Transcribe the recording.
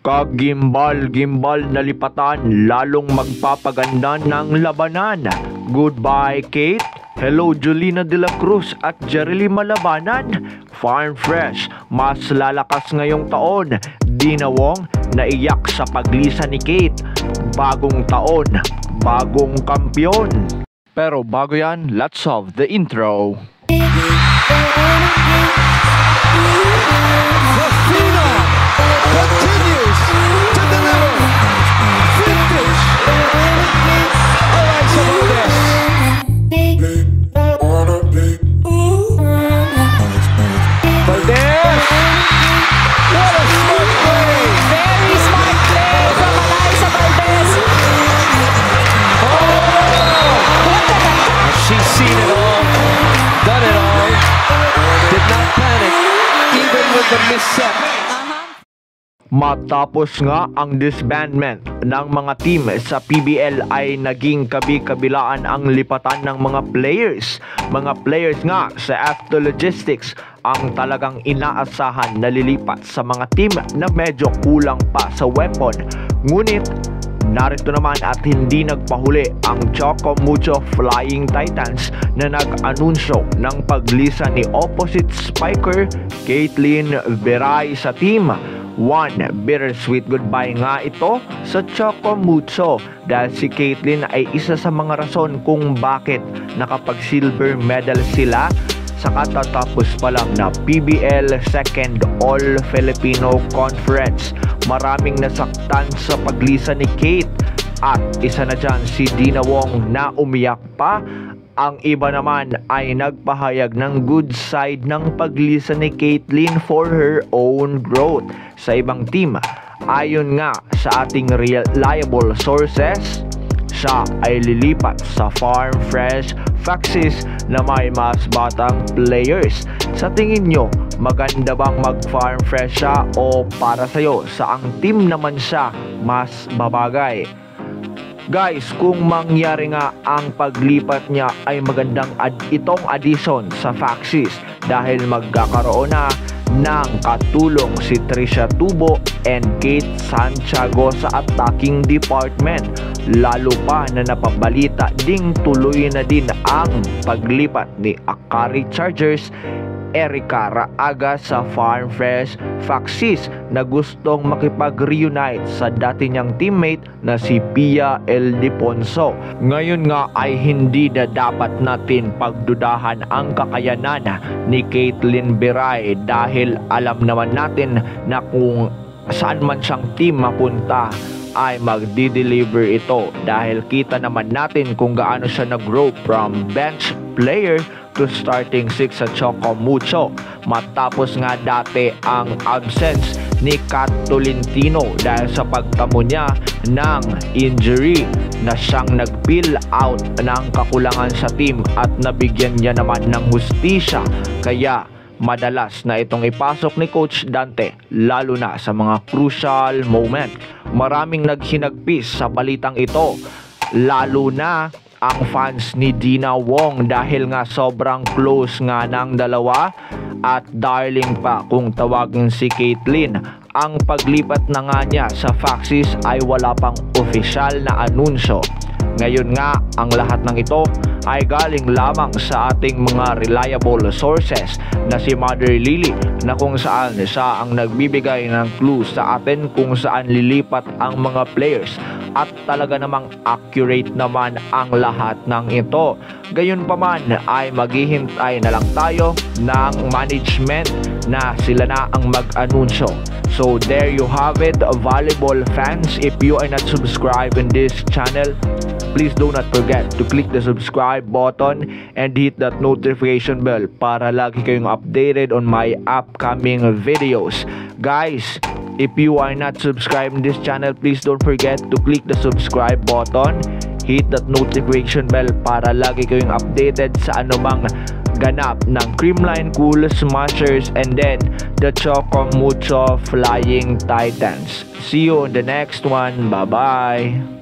Kagimbal-gimbal na lipatan lalong magpapaganda ng labanan. Goodbye, Kate. Hello, Julina De La Cruz at Jerely Malabanan. Farm Fresh, mas lalakas ngayong taon. Dina Wong, naiyak sa paglisa ni Kate. Bagong taon, bagong kampyon. Pero bago yan, let's have the intro. With the misstep. Matapos nga ang disbandment ng mga team sa PBL ay naging kabi-kabilaan ang lipatan ng mga players. Mga players nga sa After Logistics ang talagang inaasahan na lilipat sa mga team na medyo kulang pa sa weapon. Ngunit Narito naman at hindi nagpahuli ang Choco Mucho Flying Titans na nag-anunsyo ng paglisa ni opposite spiker Caitlyn Veray sa team. One bittersweet goodbye nga ito sa Choco Mucho dahil si Caitlyn ay isa sa mga rason kung bakit nakapag-silver medal sila sa katatapos pa lang na PBL Second All Filipino Conference. Maraming nasaktan sa paglisa ni Kate at isa na dyan si Dina Wong na umiyak pa. Ang iba naman ay nagpahayag ng good side ng paglisa ni Caitlyn for her own growth sa ibang team. Ayon nga sa ating reliable sources, siya ay lilipat sa Farm Fresh Faxis na may mas batang players. Sa tingin nyo, maganda bang mag-farm fresh siya o para sa'yo, saang team naman siya mas babagay? Guys, kung mangyari nga ang paglipat niya ay magandang ad itong addition sa Faxis dahil magkakaroon na ng katulong si Trisha Tubo and Kate Santiago sa attacking department. Lalo pa na napabalita ding tuloy na din ang paglipat ni Akari Chargers Erika Raaga sa Farm Fresh Faxis na gustong makipag-reunite sa dati niyang teammate na si Pia El Diponso. Ngayon nga ay hindi na dapat natin pagdudahan ang kakayanan ni Caitlyn Beray dahil alam naman natin na kung saan man siyang team mapunta ay magdi-deliver ito dahil kita naman natin kung gaano siya nag-grow from bench player to starting six sa Choco Mucho. Matapos nga dati ang absence ni Kat Tolentino dahil sa pagtamo niya ng injury na siyang nag-fill out ng kakulangan sa team at nabigyan niya naman ng hustisya. Kaya madalas na itong ipasok ni Coach Dante lalo na sa mga crucial moment. Maraming naghinagpis sa balitang ito lalo na ang fans ni Dina Wong dahil nga sobrang close nga ng dalawa at darling pa kung tawagin si Caitlyn. Ang paglipat na nga niya sa Faxis ay wala pang opisyal na anunsyo. Ngayon nga, ang lahat ng ito ay galing lamang sa ating mga reliable sources na si Mother Lily na kung saan siya ang nagbibigay ng clue sa atin kung saan lilipat ang mga players at talaga namang accurate naman ang lahat ng ito. Gayon pa ay maghihintay na lang tayo ng management na sila na ang mag-anunsyo. So there you have it, valuable fans. If you are not subscribed in this channel, please do not forget to click the subscribe button and hit that notification bell para lagi kayong updated on my upcoming videos. Guys, if you are not subscribed in this channel, please don't forget to click the subscribe button, hit that notification bell para lagi kayong updated sa anumang ganap ng Creamline Cool Smashers and then the Choco Mucho Flying Titans. See you on the next one. Bye-bye!